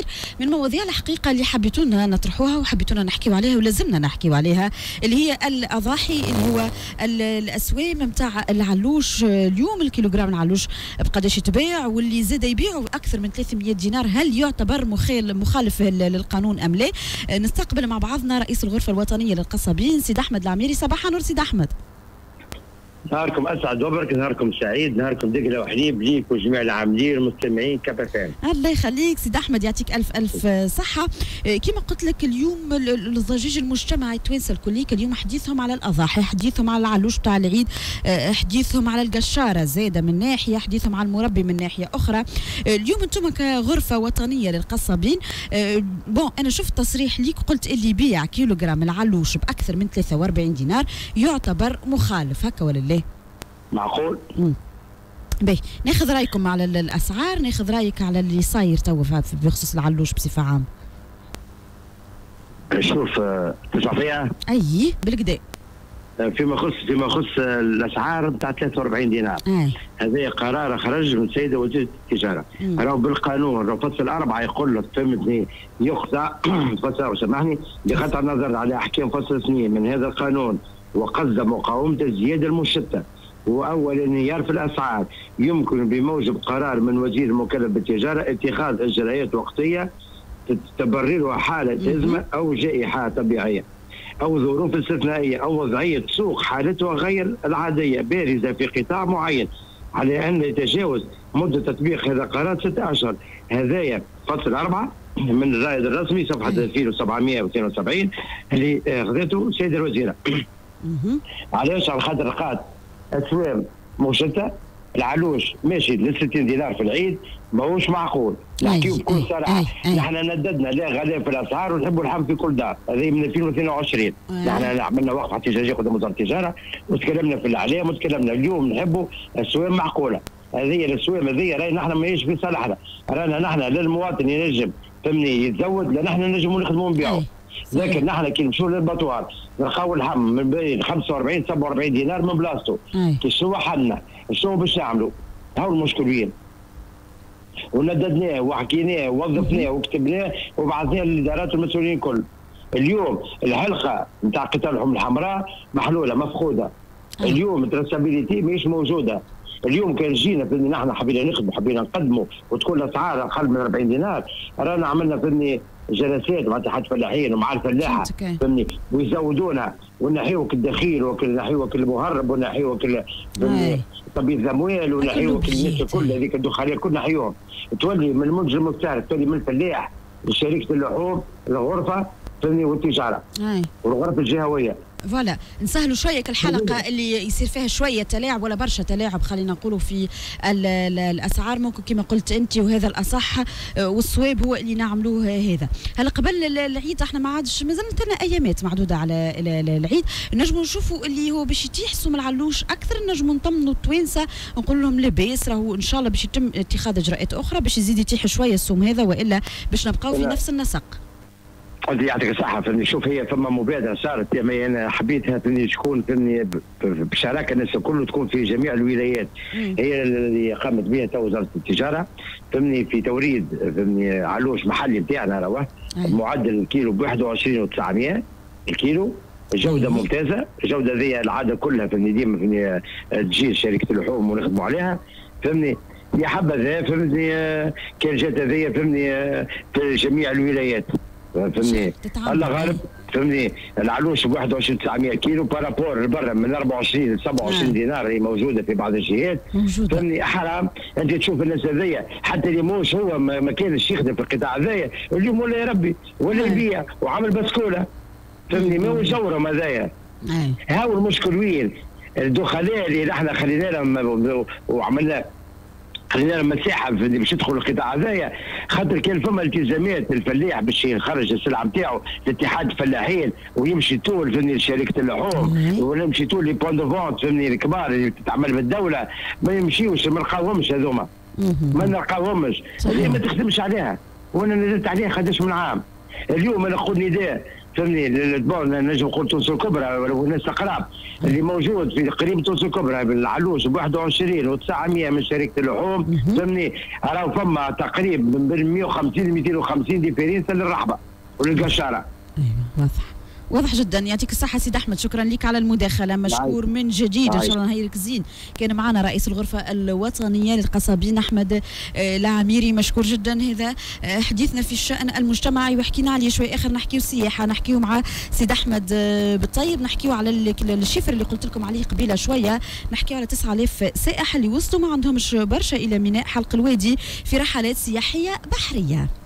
الاخير من المواضيع الحقيقة اللي حبيتونا نطرحوها وحبيتونا نحكيو عليها ولازمنا نحكيو عليها اللي هي الأضاحي اللي هو الاسوام نتاع العلوش اليوم الكيلوغرام العلوش بقداش يتباع واللي زاد يبيعوا أكثر من 300 دينار هل يعتبر مخالف للقانون أم لا؟ نستقبل مع بعضنا رئيس الغرفة الوطنية للقصابين سيد أحمد العميري. صباح النور سيد أحمد. نهاركم أسعد وبرك نهاركم سعيد نهاركم دقله وحليب ليك وجميع العاملين المستمعين كابتن الله يخليك سيد أحمد يعطيك ألف ألف صحة. آه، كما قلت لك اليوم الضجيج المجتمعي التوانسه الكليك اليوم حديثهم على الأضاحي حديثهم على العلوش تاع العيد آه، حديثهم على القشارة زاده من ناحية حديثهم على المربي من ناحية أخرى. آه، اليوم أنتم كغرفة وطنية للقصابين bon أنا شفت تصريح ليك قلت إللي يبيع كيلوغرام العلوش بأكثر من 43 دينار يعتبر مخالف هكا ولا لا؟ معقول؟ باهي ناخذ رأيكم على الأسعار ناخذ رأيك على اللي صاير تو بخصوص العلوش بصفة عامة. شوف آه، تسمع فيها أي بالكدا آه، فيما يخص فيما يخص الأسعار نتاع 43 دينار. هذا قرار خرج من سيدة وزيره التجارة. راهو بالقانون راهو فصل اربعه يقول لك فهمتني يخضع فصل سامحني بغض النظر على أحكام فصل اثنين من هذا القانون وقصد مقاومة الزيادة المشتتة. واول انهيار في الأسعار. يمكن بموجب قرار من وزير المكلف بالتجارة اتخاذ اجراءات وقتية تبررها حالة إزمة أو جائحة طبيعية أو ظروف استثنائية أو وضعية سوق حالتها غير العادية بارزة في قطاع معين على أن يتجاوز مدة تطبيق هذا القرار ستة أشهر. هذايا فصل أربعة من الرائد الرسمي صفحة 2772 اللي اخذته السيده الوزيرة. علاش؟ على خاطر لقات اسوام مشتى العلوش ماشي ل 60 دينار في العيد ماهوش معقول. نحكيو بكل صراحة نحن نددنا لا غلاء في الأسعار ونحبوا الحم في كل دار. هذه من 2022 نحن عملنا وقفة احتجاجيه قدام وزارة التجارة وتكلمنا في الإعلام وتكلمنا اليوم نحبوا اسوام معقولة. هذه الاسوام هذه راهي نحن ماهيش في صالحنا. رانا نحن للمواطن ينجم فهمني يتزود لا نحن نجموا نخدموا نبيعوا. لكن نحن كي نمشوا للبطوار نلقاو اللحم من بين 45 47 دينار من بلاصتو. كي شنو حلنا شنو باش نعملوا هاو المشكل وين ونددناه وحكيناه ووظفناه وكتبناه وبعثناه للإدارات والمسؤولين الكل. اليوم الحلقة نتاع اللحوم الحمراء محلولة مفقودة. اليوم ال traçabilité مش موجودة. اليوم كان جينا فهمني نحن حبينا نخدموا حبينا نقدموا وتكون الاسعار أقل من 40 دينار. رانا عملنا فهمني جلسات مع اتحاد الفلاحين ومع الفلاحة فهمني ويزودونا ونحيوك الدخيل وكل نحيوك المهرب ونحيوك طبيب الاموال ونحيوك الناس الكل هذيك الدخانيه كل نحيوهم. تولي من المنتج المختار تولي من الفلاح لشركه اللحوم الغرفة فهمني والتجارة. والغرفة الجهوية. فوالا نسهلوا شوية الحلقة اللي يصير فيها شوية تلاعب ولا برشا تلاعب خلينا نقولوا في الأسعار. ممكن كما قلت أنت وهذا الأصح آه، والصواب هو اللي نعملوه هذا. هلا قبل العيد إحنا ما عادش مازال لنا أيامات معدودة على العيد. نجموا نشوفوا اللي هو باش يتيح سوم العلوش أكثر نجموا نطمنوا التوانسة نقول لهم لاباس راهو إن شاء الله باش يتم اتخاذ اجراءات أخرى باش يزيد يتيح شوية السوم هذا وإلا باش نبقاو في نفس النسق. قلت يعطيك الصحة فني شوف هي فما مبادرة صارت يعني أنا حبيتها فني تكون فني بشراكة الناس الكل تكون في جميع الولايات. هي اللي قامت بها تو وزارة التجارة فهمني في توريد فهمني علوش محلي بتاعنا رواه معدل الكيلو ب 21 و900 الكيلو جودة ممتازة الجودة ذي العادة كلها فهمني ديما فهمني تجي شركة اللحوم ونخدموا عليها فهمني. يا حبذا فهمني كان جات هذيا فهمني في جميع الولايات. فهمني الله غالب فهمني العلوش ب 21 900 كيلو بارابور برا من 24 ل 27 نعم. دينار هي موجودة في بعض الجهات. موجودة. فهمني حرام. أنت تشوف الناس هذيا حتى اللي موش هو ما كانش يخدم في القطاع هذايا اليوم ولا يربي ولا نعم. يبيع وعمل بسكولة. فهمني ما هو جورهم هذايا. هاو المشكل وين؟ الدخلاء اللي نحن خلينا لهم وعملنا خلينا مساحه باش يدخل القطاع هذايا خاطر كان فما التزامات الفلاح باش يخرج السلعة نتاعو لاتحاد الفلاحين ويمشي طول فهمني لشركه اللحوم ولا يمشي طول les points de vente فهمني الكبار اللي تتعمل بالدولة ما يمشيوش ما نلقاوهمش هذوما. ما نلقاوهمش. اللي ما تخدمش عليها. وأنا نزلت عليها 11 من عام. اليوم أنا نقول نداء فهمني نجم نقول تونس الكبرى والناس اقرب اللي موجود في قريب تونس الكبرى بالعلوش ب 21 و900 من شركة اللحوم فهمني راهو فما تقريبا من 150 ل 250 ديفيرينس للرحبة وللقشارة. أيوه واضح. واضح جدا. يعطيك الصحة سيد أحمد. شكرا لك على المداخلة. مشكور من جديد. إن شاء الله نهيرك زين كان معنا رئيس الغرفة الوطنية للقصابين أحمد آه، العميري. مشكور جدا هذا. آه، حديثنا في الشأن المجتمعي. وحكينا عليه شوي آخر. نحكيو سياحة نحكيو مع سيد أحمد. آه، بالطيب نحكيو على الشفر اللي قلت لكم عليه قبيلة شوية. نحكيو على 9000 سائح اللي وصلوا ما عندهمش برشا إلى ميناء حلق الوادي في رحلات سياحية بحرية.